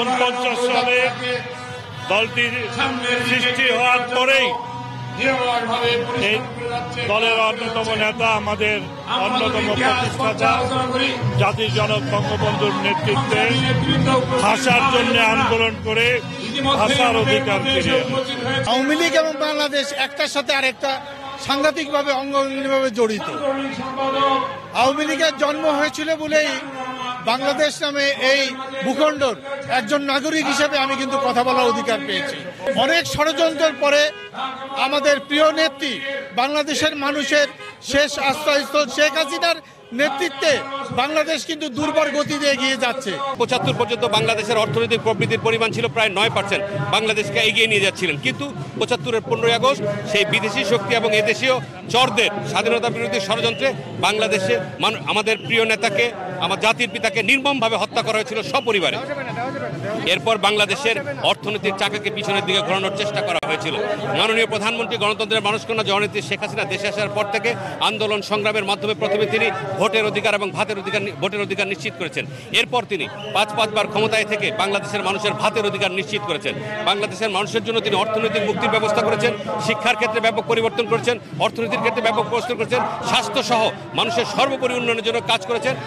উনপঞ্চাশ সালে দলটির সৃষ্টি হওয়ার পরেই দলের অন্যতম নেতা, আমাদের অন্যতম প্রতিষ্ঠাতা, জাতির জনক বঙ্গবন্ধুর নেতৃত্বে ভাষার জন্য আন্দোলন করে ভাষার অধিকার ফিরিয়ে আওয়ামী লীগ এবং বাংলাদেশ একটার সাথে আরেকটা সাংঘাতিকভাবে, অঙ্গভঙ্গিভাবে জড়িত। আওয়ামী লীগের জন্ম হয়েছিল বলেই বাংলাদেশ নামে এই ভূখণ্ডর একজন নাগরিক হিসেবে আমি কিন্তু কথা বলার অধিকার পেয়েছি। অনেক ষড়যন্ত্রের পরে আমাদের প্রিয় নেত্রী বাংলাদেশের মানুষের শেষ আশ্রয়স্থল শেখ হাসিনার নেতৃত্বে বাংলাদেশ কিন্তু দুর্বল গতিতে এগিয়ে যাচ্ছে। পঁচাত্তর পর্যন্ত বাংলাদেশের অর্থনৈতিক প্রবৃদ্ধির পরিমাণ ছিল প্রায় নয় পার্সেন্ট বাংলাদেশকে এগিয়ে নিয়ে যাচ্ছিলেন। কিন্তু পঁচাত্তরের পনেরোই আগস্ট সেই বিদেশি শক্তি এবং এদেশীয় চরদের স্বাধীনতা বিরোধী ষড়যন্ত্রে বাংলাদেশে আমাদের প্রিয় নেতাকে, আমার জাতির পিতাকে নির্মমভাবে হত্যা করা হয়েছিল সপরিবারে। এরপর বাংলাদেশের অর্থনীতির চাকাকে পিছনের দিকে ঘোরানোর চেষ্টা করা হয়েছিল। মাননীয় প্রধানমন্ত্রী গণতন্ত্রের মানুষকন্যা জননেত্রী শেখ হাসিনা দেশে আসার পর থেকে আন্দোলন সংগ্রামের মাধ্যমে প্রথমে তিনি ভোটের অধিকার এবং ভাতের অধিকার ভোটের অধিকার নিশ্চিত করেছেন। এরপর তিনি পাঁচ পাঁচবার ক্ষমতায় থেকে বাংলাদেশের মানুষের ভাতের অধিকার নিশ্চিত করেছেন। বাংলাদেশের মানুষের জন্য তিনি অর্থনৈতিক মুক্তির ব্যবস্থা করেছেন, শিক্ষার ক্ষেত্রে ব্যাপক পরিবর্তন করেছেন, অর্থনীতির ক্ষেত্রে ব্যাপক পরিবর্তন করেছেন, স্বাস্থ্যসহ মানুষের সর্বোপরি উন্নয়নের জন্য কাজ করেছেন।